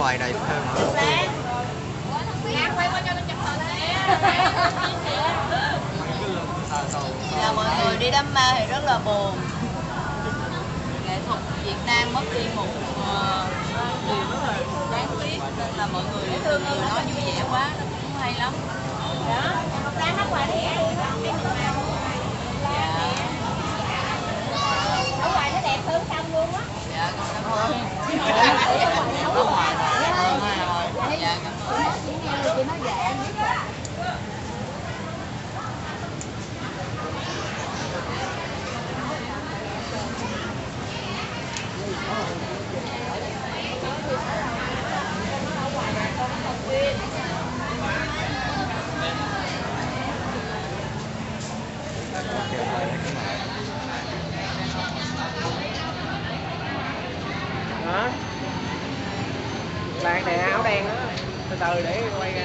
ngoài này hơn là mọi người đi đám ma thì rất là buồn. Nghệ thuật Việt Nam mất đi một ờ, điều rất là đáng tiếc nên là mọi người thương người nói vui vẻ quá, nó cũng hay lắm. Ở đen á. Từ từ để quay ra.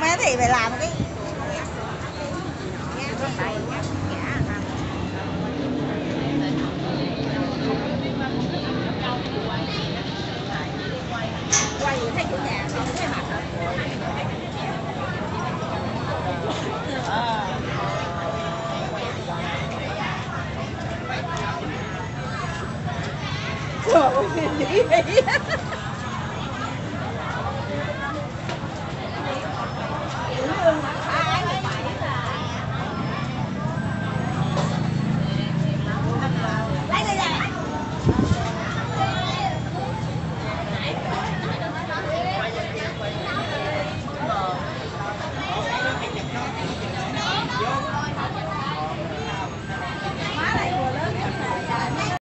má thì phải làm cái quay thấy chủ nhà không